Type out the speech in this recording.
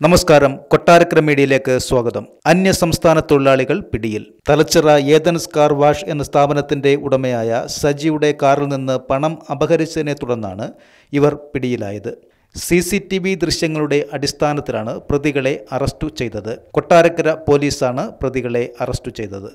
നമസ്കാരം. കൊട്ടാരക്കര മീഡിയയിലേക്ക് സ്വാഗതം. അന്യ സംസ്ഥാന തൊഴിലാളികൾ പിടിയിൽ. തലച്ചിറ ഏതൻസ് കാർ വാഷ് എന്ന സ്ഥാപനത്തിന്റെ ഉടമയായ സജിയുടെ കാറിൽ നിന്ന് പണം അപഹരിച്ചതിനെ തുടർന്നാണ് ഇവർ പിടിയിലായത്. സി സി ടി വി ദൃശ്യങ്ങളുടെ അടിസ്ഥാനത്തിലാണ് പ്രതികളെ അറസ്റ്റു ചെയ്തത്. കൊട്ടാരക്കര പോലീസാണ് പ്രതികളെ അറസ്റ്റു ചെയ്തത്.